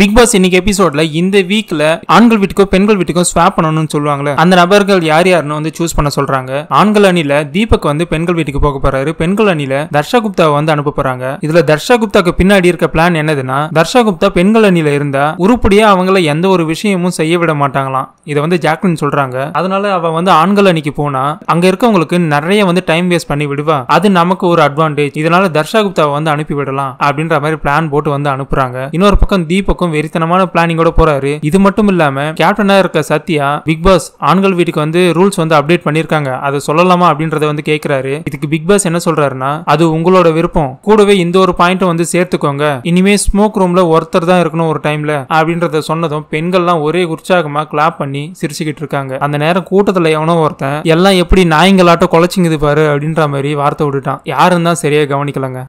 Big pass இன்னைக்கு எபிசோட்ல இந்த வீக்ல ஆண்கள் வீட்டுக்கோ பெண்கள் வீட்டுக்கோ ஸ்வாப் பண்ணணும்னு சொல்லுவாங்களே அந்த நபர்கள் யார் யாருன்னு வந்து சூஸ் பண்ண சொல்றாங்க. ஆண்கள் அணில தீபக் வந்து பெண்கள் வீட்டுக்கு போக போறாரு. பெண்கள் அணில தர்ஷா குப்தாவை வந்து அனுப்ப போறாங்க. இதுல தர்ஷா குப்தாக்கு பின்னாடி இருக்க பிளான் என்னதுன்னா தர்ஷா குப்தா பெண்கள் அணில இருந்தா உருப்படியா அவங்கள எந்த ஒரு விஷயமும் செய்ய விட மாட்டாங்களாம். இதை வந்து ஜாக்லின் சொல்றாங்க. அதனால அவ வந்து ஆண்கள் அணிக்கு போனா அங்க இருக்கவங்களுக்கு நிறைய வந்து டைம் வேஸ்ட் பண்ணி விடுவா. அது நமக்கு ஒரு அட்வான்டேஜ் இதனால தர்ஷா குப்தாவை வந்து அனுப்பி விடலாம் அப்படின்ற மாதிரி பிளான் போட்டு வந்து அனுப்புறாங்க. இன்னொரு பக்கம் தீபக்கும் வெறித்தனமான பிளானிங்கோட போறாரு. இது மட்டும் இல்லாம கேப்டனா இருக்க சத்யா பிக் பாஸ் ஆண்கள் வீட்டுக்கு வந்து ரூல்ஸ் வந்து அப்டேட் பண்ணிருக்காங்க அதை சொல்லலாமா அப்படின்றத வந்து கேக்குறாரு. இதுக்கு பிக் பாஸ் என்ன சொல்றாருன்னா அது உங்களோட விருப்பம். கூடவே இந்த ஒரு பாயிண்ட் வந்து சேர்த்துக்கோங்க. இனிமே ஸ்மோக் ரூம்ல ஒருத்தர் தான் இருக்கணும் ஒரு டைம்ல அப்படின்றத சொன்னதும் பெண்கள்லாம் ஒரே உற்சாகமா கிளாப் பண்ணி சிரிச்சுக்கிட்டு இருக்காங்க. அந்த நேரம் கூட்டத்துல எவனோ ஒருத்தன் எல்லாம் எப்படி நாய்ங்களாட்டம் குலைச்சிங்குது பாரு அப்படின்ற மாதிரி வார்த்தை விட்டுட்டான். யாருன்னு தான் சரியா கவனிக்கலங்க.